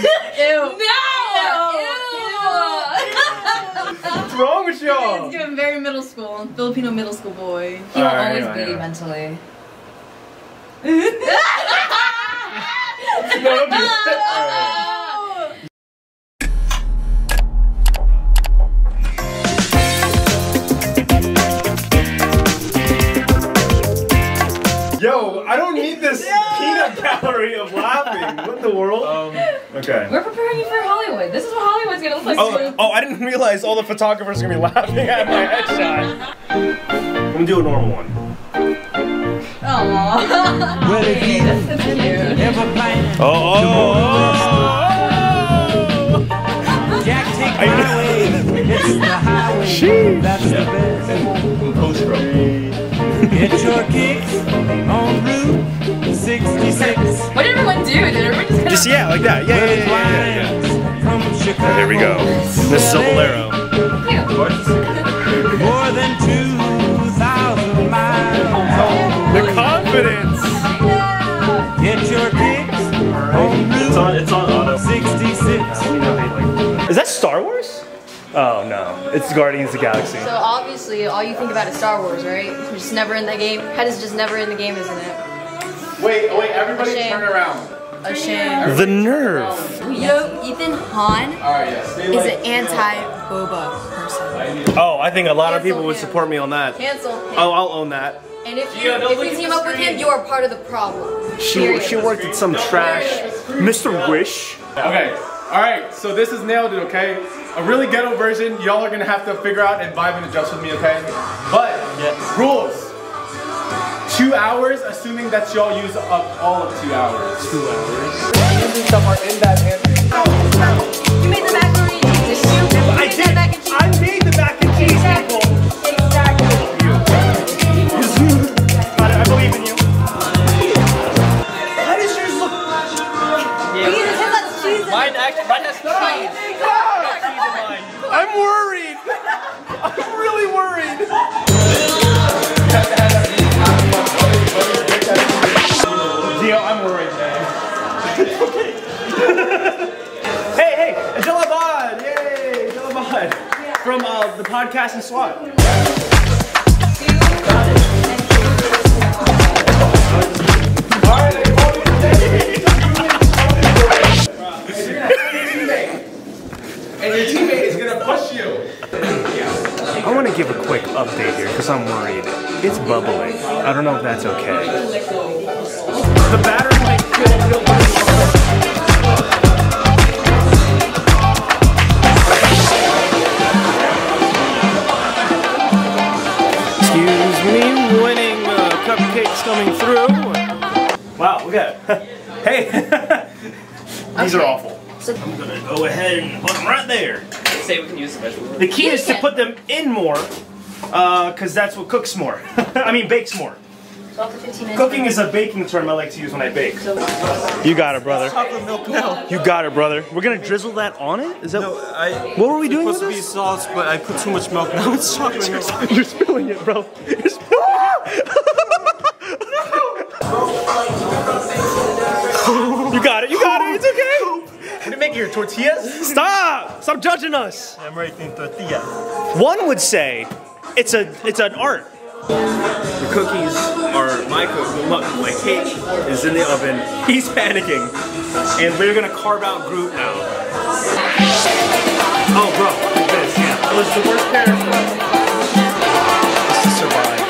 Ew. No! Ew! What's wrong with y'all? giving very middle school. Filipino middle school boy. He will Alright, always yeah, be yeah. mentally. No, don't do that. Yo, I don't need this peanut gallery of laughing. What in the world? Um, okay. We're preparing you for Hollywood. This is what Hollywood's gonna look like. Oh, oh, I didn't realize all the photographers are gonna be laughing at my headshot. I'm gonna do a normal one. Aww. Well, if you That's cute. ever plan Oh, oh, oh, Jack, take I my know. way. It's the highway. Sheesh. That's the best. Get your kicks on Route 66. What did everyone do? Everyone just Just yeah, like that. Yeah, yeah, yeah, yeah, yeah, yeah. From There we go. This is a bolero. More than 2,000 miles. The confidence. Get your kicks It's on it's on auto. 66. Is that Star Wars? Oh no, it's Guardians of the Galaxy. So obviously, all you think about is Star Wars, right? You're just never in the game. Head is just never in the game, isn't it? Wait, wait, everybody turn around. A shame. The nerve. Yo, Ethan Han Alright, yeah, stay is an anti-boba person. Oh, I think a lot of Cancel people would support me on that. Cancel him. Oh, I'll own that. And if you, if you team up with him, you are part of the problem. She Period. she worked at some trash. Mr. Wish. Okay, alright, so this is nailed it, okay? A really ghetto version, y'all are gonna have to figure out and vibe and adjust with me, okay? But, rules. Two hours, assuming that y'all use up all of two hours. Two hours. In that podcast and SWAT. And your teammate is gonna push you. I want to give a quick update here because I'm worried. It's bubbling. I don't know if that's okay. The battery these are awful. I'm gonna go ahead and put them right there. Say we can use the vegetable. The key is to put them in more, uh, because that's what cooks more. I mean, bakes more. 12 to 15 minutes. Cooking is a baking term I like to use when I bake. Uh, you got it, brother. Chocolate milk now. You got it, brother. We're gonna drizzle that on it? Is that No, I. What were we doing Supposed to be this? sauce, but I put too much milk. Now it's chocolate milk. You're spilling it, bro. You're spill- you What are your tortillas? Stop! Stop judging us. I'm making tortilla. One would say it's a it's an art. The cookies are my cook, my, my cake is in the oven. He's panicking, and we're gonna carve out Groot now. Oh, bro, look this. Yeah, it was the worst character. Just to survive.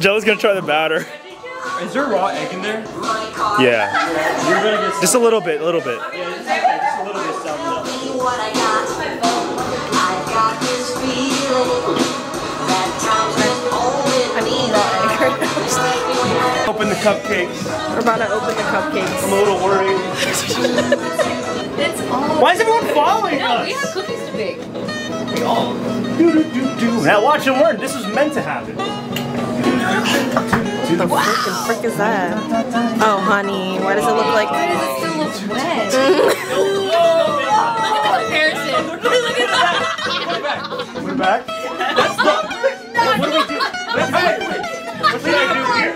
Joe's gonna try the batter. Is there raw egg in there? Yeah, You're gonna get just a little bit, a little bit. just a little bit sound what I got. I got this feeling that time's been holding me Open the cupcakes. We're about to open the cupcakes. I'm a little worried. It's all. Why is everyone following No, us? we have cookies to bake. We all Do-do-do-do. Now watch and learn. This was meant to happen. What the freaking frick is that? Oh, honey, why does it look like? Why does it still look wet? Look at the comparison. Look at that. We're back. What do we do? Wait, wait, wait. What did I do here?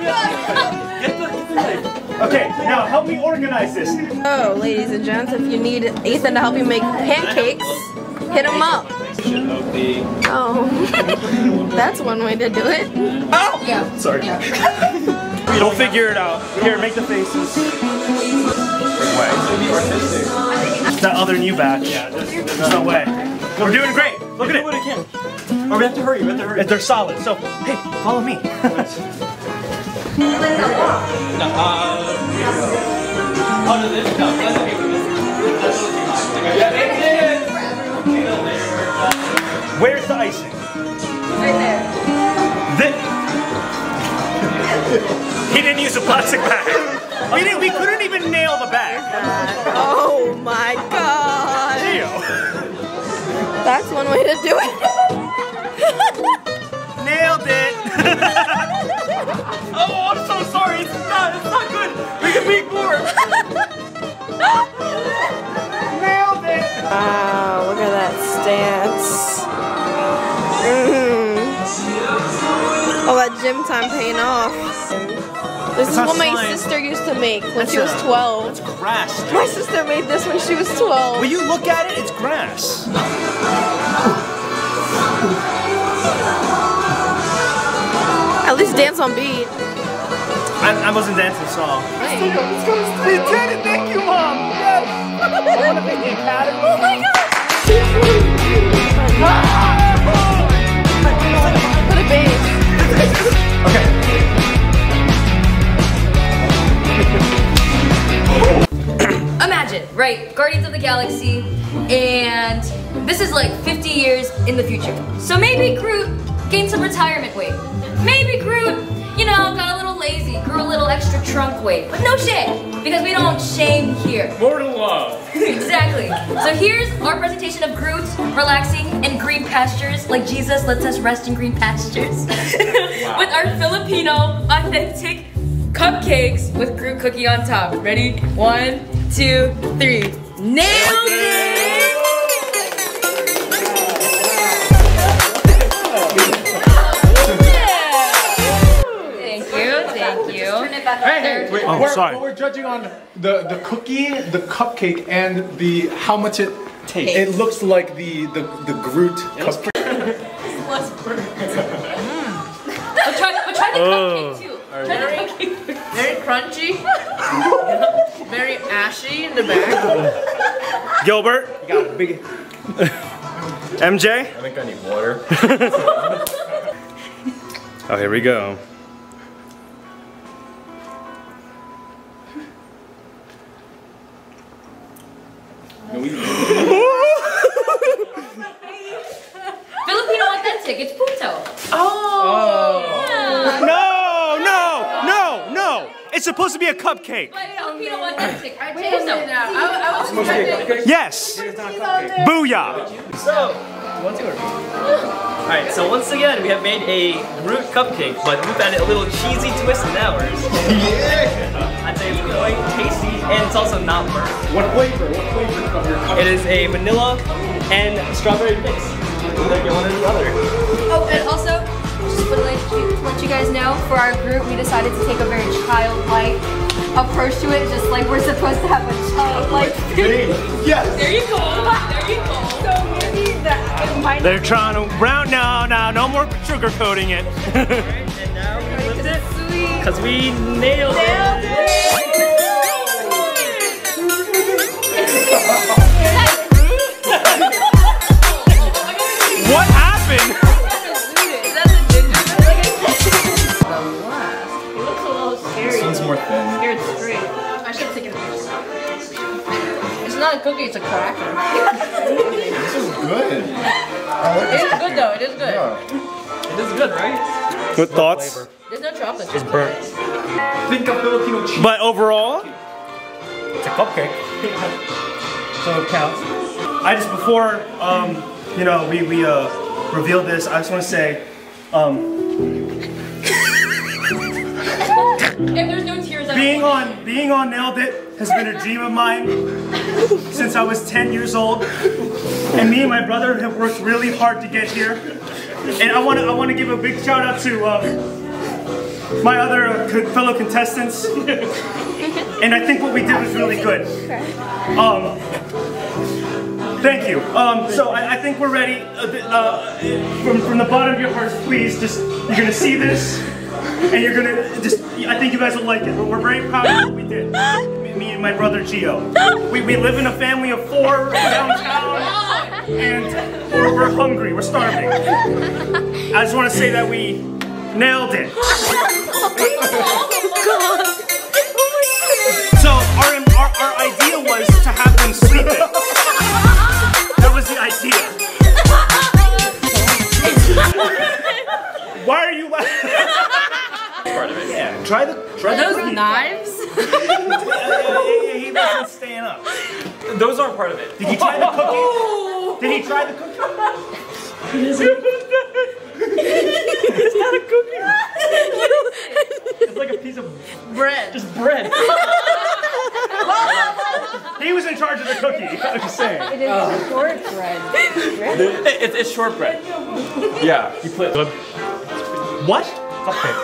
Oh okay, Okay, now help me organize this. Oh, ladies and gents, if you need Ethan to help you make pancakes, hit him up. Oh, that's one way to do it. Oh! Yeah. Sorry. Don't figure it out. Here, make the faces. That other new batch. Yeah, there's no way. We're doing great. Look at it. what I can. Oh, we have to hurry. We have to hurry. They're solid. So, hey, follow me. Where's the icing? Right there. Thi- he didn't use a plastic bag. We didn't. We couldn't even nail the bag. Oh my god. Ew. That's one way to do it. Nailed it. oh, I'm so sorry. It's not. It's not good. We can make more. Nailed it. Wow, look at that stance. Gym time paying off. This is what my slime. sister used to make when she was a- 12. Grass. My sister made this when she was 12. When you look at it, it's grass. At least dance on beat. I, I wasn't dancing song. We did it. Thank you, right? Guardians of the Galaxy, and this is like 50 years in the future. So maybe Groot gained some retirement weight. Maybe Groot, you know, got a little lazy, grew a little extra trunk weight. But no shame, because we don't shame here. More to love. exactly. So here's our presentation of Groot relaxing in green pastures, like Jesus lets us rest in green pastures, with our Filipino authentic cupcakes with Groot cookie on top. Ready? One, two, three. Nailed it! Thank you, thank you. Hey, wait, Oh, we're, sorry. we're judging on the, the cookie, the cupcake, and the how much it Tastes. It looks like the the, the Groot cupcake. But try, but try the Oh. cupcake too. Try the cupcake. Very crunchy. Very ashy in the back. Gilbert. got a big. MJ. I think I need water. Oh, here we go. It's supposed to be a cupcake. But Filipino authentic. I Potato. tasted it now. I, I was expecting. Yes. Booyah. So, one, two, or Alright, so once again, we have made a root cupcake, but we've added a little cheesy twist in ours. Yeah! I'd say it's quite tasty, and it's also not burnt. What flavor? What flavor of your cupcake? It is a vanilla and strawberry mix. Either get one or the other. Oh, and also, guys know, for our group, we decided to take a very childlike approach to it, just like we're supposed to have a childlike feel. Yes. There you go. There you go. So maybe that it might They're trying to round. No, no, no more sugarcoating it. And now we flipped it, because we nailed it. Cookie, it's a cracker. This is good. I like It is good though, it is good. It is good, right? Good thoughts. There's no chocolate. It's burnt. Think of Filipino cheese. But overall, It's a cupcake. so it counts. I just before um, you know we we uh revealed this. I just want to say, um, If there's no tears, being on being on Nailed It has been a dream of mine since I was 10 years old. And me and my brother have worked really hard to get here. And I want to I want to give a big shout out to uh, my other uh, fellow contestants. and I think what we did was really good. Um, thank you. Um, so I, I think we're ready. Uh, uh, from from the bottom of your hearts, please just you're gonna see this, and you're gonna just. I think you guys will like it. We're, we're very proud of what we did. Me, me and my brother Gio. We, we live in a family of four downtown, and we're, we're hungry. We're starving. I just want to say that we nailed it. So our, our, our idea was to have them sleep it. That was the idea. Why are you laughing? Part of it. Yeah, try the try Those the knives? he, he wasn't staying up. Those aren't part of it. Did he try the cookie? Oh! Did he try the cookie? it's not a cookie. it's like a piece of Bread. just bread. He was in charge of the cookie. I'm just saying. It is shortbread. It- it's- it's shortbread. Yeah, you put. What? Cupcake.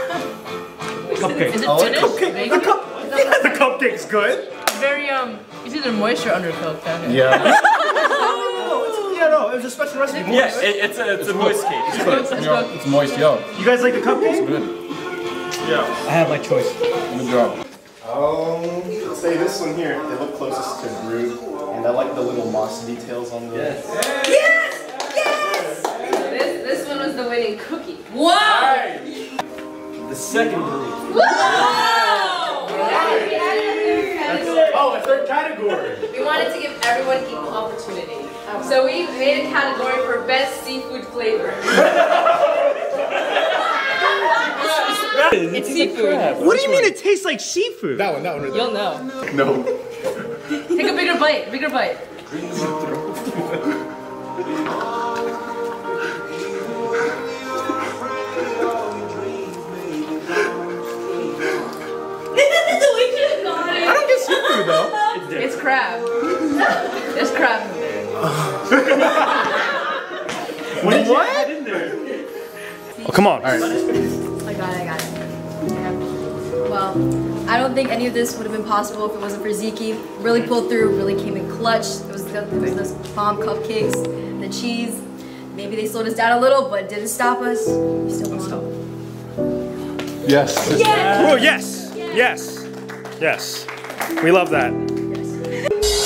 Cupcake. Is it Oh, finished? cupcake. The, cup, the cupcake's good. Very, um, it's either moisture undercooked. Okay. Yeah. No, it's, yeah, no, it was a special recipe. Yeah, it, it's a it's a moist cake. It's cooked. It's cooked. It's moist, yo. You guys like the cupcake? Good. Yeah. I have my choice. Good job. Um, say this one here. They look closest to Groot, and I like the little moss details on the. Yes. Yes. Yes. This, this one was the winning cookie. Wow! The second group. Oh, a third category. We wanted to give everyone equal opportunity. So we made a category for best seafood flavor. It's seafood. What do you mean it tastes like seafood? That one, that one. Right there. You'll know. No. Take a bigger bite, bigger bite. Come on. All right. I got it, I got it. Okay. Well, I don't think any of this would have been possible if it wasn't for Zeke. Really pulled through, really came in clutch. It was, the, it was those bomb cupcakes, the cheese. Maybe they slowed us down a little, but didn't stop us. We still won. Yes. Oh yes, yes, yes. We love that.